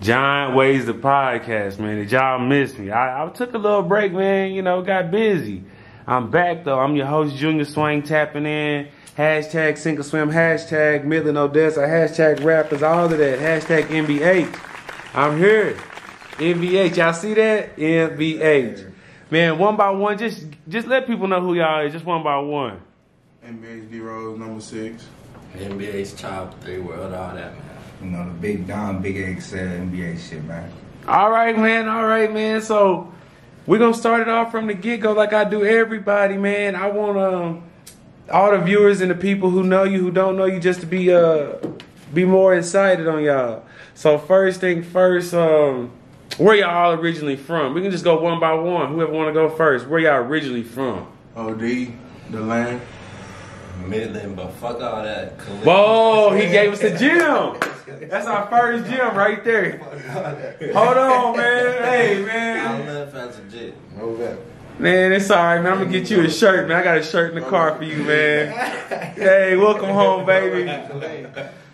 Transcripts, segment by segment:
GyAnt Waves the podcast, man. Did y'all miss me? I, I took a little break, man. You know, got busy. I'm back though. I'm your host, Junior Swing, tapping in. Hashtag Sink or Swim, hashtag Midland Odessa, hashtag rappers, all of that. Hashtag NBH. I'm here. NBH, y'all see that? NBH. Man, one by one, just just let people know who y'all is, just one by one. NBA D Rose number six. NBA's top three world, all that, man. You know, the big Don, big XL NBH shit, man. All right, man. All right, man. So we're gonna start it off from the get go, like I do everybody, man. I want um all the viewers and the people who know you, who don't know you, just to be uh be more excited on y'all. So first thing first, um, where y'all all originally from? We can just go one by one. Whoever want to go first, where y'all originally from? OD, the land. Midland, but fuck all that. Columbus. Whoa, he gave us a gym. That's our first gym right there. Hold on, man. Hey, I man. live as a jit. Man, it's all right, man. I'm gonna get you a shirt, man. I got a shirt in the car for you, man. Hey, welcome home, baby.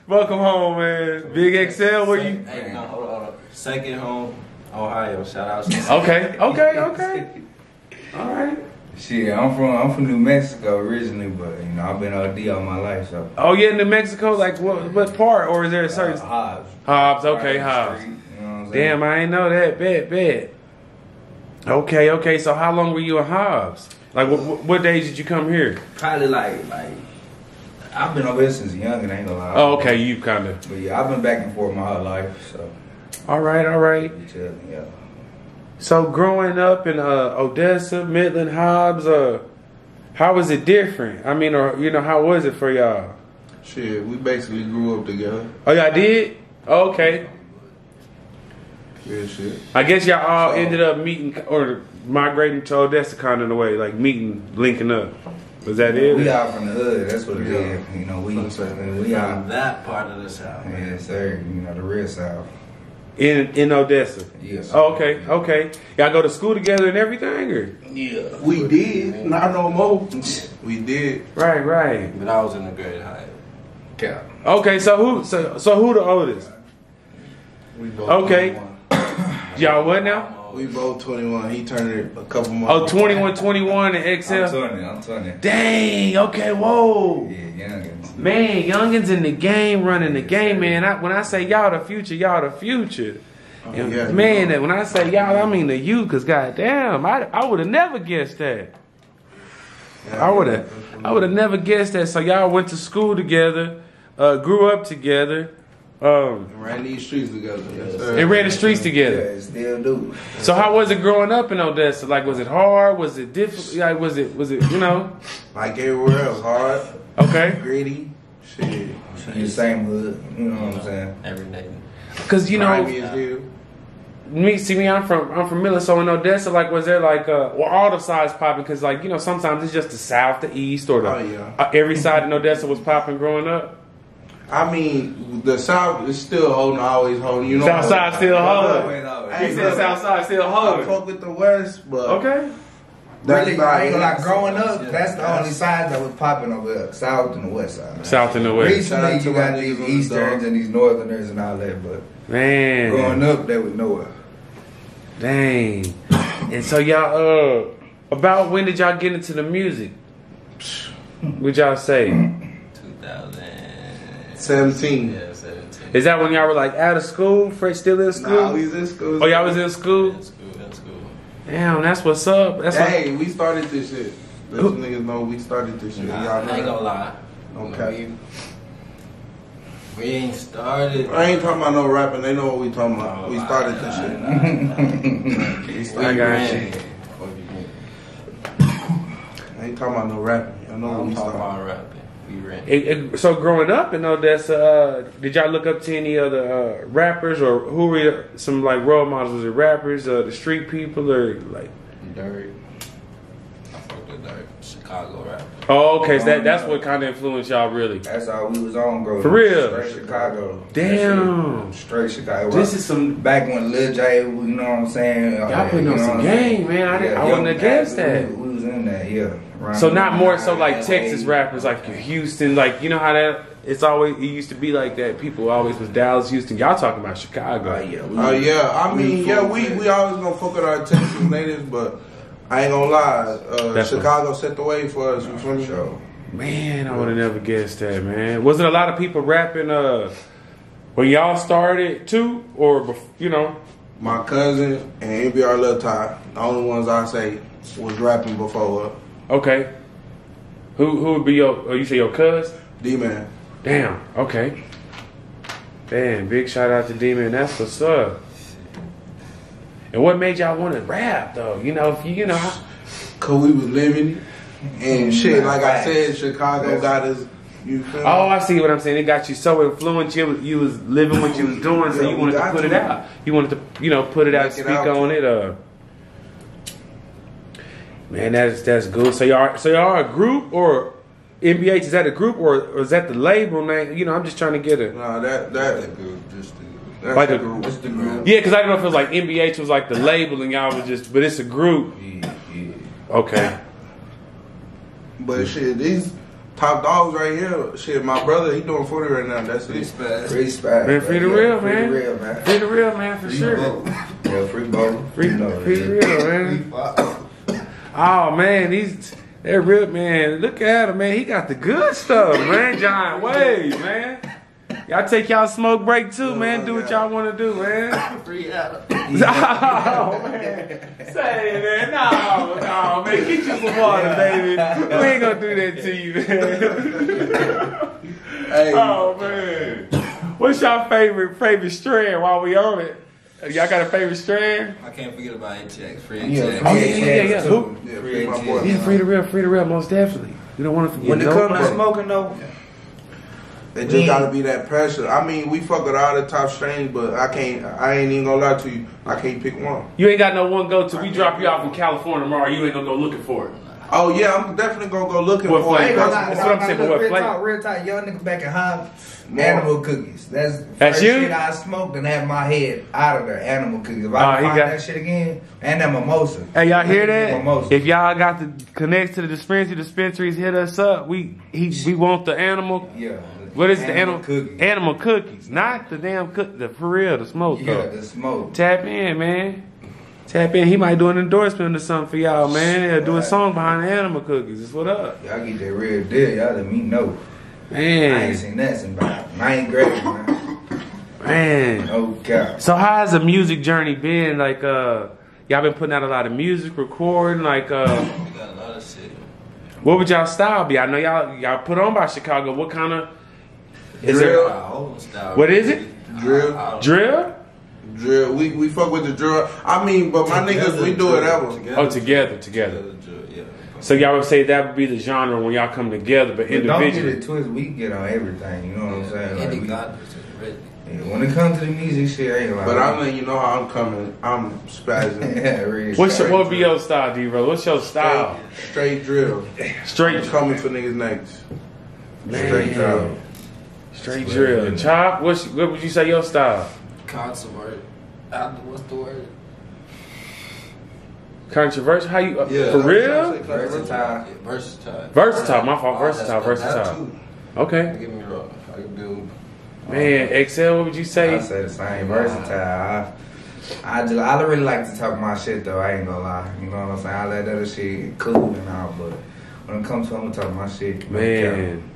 Welcome home, man. Big XL, where you? Hey, no, hold on, hold on. Second home, Ohio. Shout out. To. Okay, okay, okay. All right. Shit, I'm from I'm from New Mexico originally, but you know I've been OD all my life, so. Oh, yeah, New Mexico. Like, what? What part? Or is there a certain? Uh, Hobbs. Hobbs. Okay, Hobbs. street, you know what I'm saying? Damn, I ain't know that. Bet, bet. Okay, okay. So, how long were you in Hobbs? Like, what, what days did you come here? Probably like like I've been over here since young, and I ain't gonna lie. Oh, okay. You kind of. But yeah, I've been back and forth my whole life, so All right, all right. yeah. So growing up in uh, Odessa, Midland, Hobbs, uh, how was it different? I mean, or you know, how was it for y'all? Shit, we basically grew up together. Oh, y'all did? Oh, okay. Real shit. I guess y'all all So- ended up meeting or migrating to Odessa kind of in a way, like meeting, linking up. Was that it? We all from the hood. That's what it Yeah. is. You know, we That's what it we all. From that part of the south. man. Yes, sir. You know the real South. In in Odessa. Yes. Oh, okay, okay. Y'all go to school together and everything, or Yeah. We did. Not no more. We did. right, right. But I was in the grade high. Cap. Okay, so who so so who the oldest? We both Okay. Y'all what now? We both 21. He turned it a couple Oh, months. 21, 21 and I'm XL. 20. I'm 20. Dang. Okay. Whoa. Yeah, youngins. Man, youngins in the game, running the game, man. I, when I say y'all the future, y'all the future. And yeah, man, you know. when I say y'all, I mean the you, cause goddamn, I I would have never guessed that. Yeah, I would have, I would have never guessed that. So y'all went to school together, uh, grew up together, um, Ran these streets together. Yes, sir. ran the streets together. Yeah, still do. So how was it growing up in Odessa? Like, was it hard? Was it difficult? Like, was it was it you know? Like everywhere else, hard, Okay, gritty, shit. In the same hood. You know what I'm saying? Every day. cause you know. Grimy as hell. me see me i'm from i'm from Miller, so in odessa like was there like uh well all the sides popping because like you know sometimes it's just the south the east or the Oh, yeah. uh, every side in odessa was popping growing up I mean, the South is still holding, always holding. You know, South side still holding. Always, always. Hey, he said look, south side still I holding fuck with the West, but okay that's Really, not I ain't gonna lie, it. growing up, that's the only side that was popping over there, south and the west side. south and the west Shout Recently, you got these niggas on the easterns dog. and these northerners and all that, but man growing up, they was nowhere. dang and so y'all uh about when did y'all get into the music would y'all say 2000. 17. Yeah, 17. is that when y'all were like out of school fresh still in school Nah, we was in school. oh y'all was in school In school, in school. damn that's what's up that's what Hey, we started this shit. Let you niggas know we started this shit. Nah, Y'all I ain't know gonna lie. Okay. We ain't started. I ain't talking about no rapping. They know what we talking about. Oh, we started this shit. nah, nah. We I started got ran. you. I ain't talking about no rapping. I know what I'm we talking started. about rapping. We ran. It, it, so growing up in Odessa, uh, did y'all look up to any other uh, rappers or who were your- some like role models? Was it rappers, uh, the street people, or like? Dirt. I fuck with Dirt. Chicago rapper. Oh, okay, so that that's what kind of influenced y'all really. That's all we was on, bro. For real? Straight Chicago. Damn. Straight Chicago. This is some. back when Lil J, you know what I'm saying? Y'all putting on some I'm game, man. I didn't- I wasn't against that. We, we was in that, yeah. Around So not more so like LA. Texas rappers, like your Houston, like you know how that it's always it used to be like that. People always was Dallas, Houston. Y'all talking about Chicago? Oh yeah. we- Oh yeah, I mean, yeah, we we always gonna fuck with our Texas natives, but I ain't gonna lie, uh, Definitely. Chicago set the way for us. You feel me? Sure. Man, I would have never guessed that, man. Was it a lot of people rapping uh when y'all started too, or bef- you know? My cousin and NBR Lil Ty, the only ones I say was rapping before her. Okay. Who who would be your? Oh, you say your cuz? D man. Damn. Okay. Damn. Big shout out to Demon. That's what's up. And what made y'all want to rap though? You know, if you you know. Cause we was living. And shit, like I said, Chicago got us. You feel me? Oh, I see what I'm saying. It got you so influenced. You, you was living what you was doing, so you wanted to put it out. You wanted to, you know, put it out, speak on it. Uh, man, that's that's good. So y'all, so y'all are a group or NBH? Is that a group or, or is that the label name? You know, I'm just trying to get it. Nah, that That that good, just the that's Like the a- group. What's the group? yeah, because I don't know if it was like NBH was like the label and y'all was just, but it's a group. Yeah, yeah. Okay. But shit, these top dogs right here, shit, my brother, he doing 40 right now. That's it. respect. Free spot. Man, free the yeah, real, free man. the real, man. Free the real man for sure. Yeah, free bowl. Free, You know, free the real man. Oh man, these they're real man. Look at him, man. He got the good stuff, man. Giant waves, man. Y'all take y'all smoke break too, oh, man. Do what y'all want to do, man. Free Adam. Oh man, say man, no, no, man. Get you some water, baby. We ain't gonna do that to you, man. Hey, Oh man, what's your favorite favorite strand while we on it? Y'all got a favorite strand? I can't forget about HX. Free Yeah, HX. free Oh, yeah, yeah, yeah, yeah. Who? Yeah, Free my ATX. boy. Yeah, free the real, free the real, most definitely. We don't want to forget When it comes to smoking though, It just gotta be that pressure. I mean, we fuck with all the top strains, but I can't. I ain't even gonna lie to you. I can't pick one. You ain't got no one go to. We drop you off in California tomorrow. You ain't gonna go looking for it. Oh yeah, I'm definitely gonna go looking What for flavor? it. ain't gonna lie, That's what I'm saying, but what real flavor? talk, real talk, young nigga back at home. More. Animal cookies. That's That's first you? shit I smoked and had my head out of there. Animal cookies. If I he can find got- that shit again, and that mimosa. Hey, y'all hear that? Mimosa. If y'all got the connect to the dispensary, dispensaries hit us up. We he we want the animal. yeah. What is the animal cookies? Animal cookies, not the damn cook. The for real, the smoke Yeah, though. the smoke. Tap in, man. Tap in. He might do an endorsement or something for y'all, man. He'll do a song behind the animal cookies. That's what up, Y'all get that real deal. Y'all let me know. Man. I ain't man. seen that since about ninth grade, man. Man. No cap. So how has the music journey been? Like, uh, y'all been putting out a lot of music, recording. Like, uh, We got a lot of shit. what would y'all style be? I know y'all y'all put on by Chicago. What kind of is Drill. it? Style. What is it? Drill. Our- our- Drill? Drill. We we fuck with the drill. I mean, but my niggas, we do it ever. Oh, together, together. drill, yeah. So y'all would say that would be the genre when y'all come together, but But don't get it twisted. We get on everything. You know what I'm saying? Like, Any we- God yeah, when it comes to the music shit, I ain't like. But I'm letting you know how I'm coming. I'm spazzing. yeah, real What's your, what would be your style, D-Ro? What's your style? Straight drill. Straight, I'm coming for niggas next. Straight drill. straight drill. Chop, what's, what would you say your style? Controversial. I don't know what's the word? Controversial? How you, uh, Yeah. for real? Versatile. Yeah, versatile. Versatile, my fault, Oh, versatile, versatile. Okay. Don't get me wrong. I can do. Man, Excel, what would you say? I say? say the same. Versatile. I, I just I really like to talk my shit though. I ain't gonna lie. You know what I'm saying? I let that other shit cool and all, but when it comes to I'm gonna talk my shit. no cap. Man,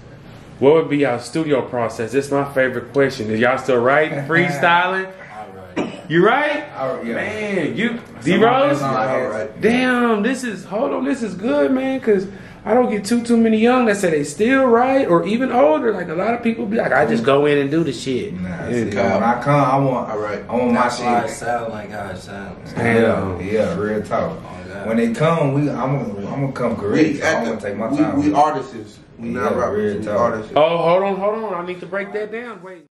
what would be your studio process? This is my favorite question. Is y'all still writing, freestyling? All right. You right? All right, yeah. Man, you D Some of my- Rose? some of my- All right. Damn, this is hold on, this is good, man, cause I don't get too too many young that say they still right or even older. Like a lot of people be like, I just go in and do the shit. Nah, Yeah. see, when I come, I want, All right. I want my That's why it shit. sound like how it sounds. Damn. Yeah, yeah, real talk. Oh, When they come, we, I'm, gonna, I'm gonna come correct. We, So I'm gonna take my we, time. we artists. We not Yeah, rappers. real talk. Oh, hold on, hold on. I need to break that down. Wait.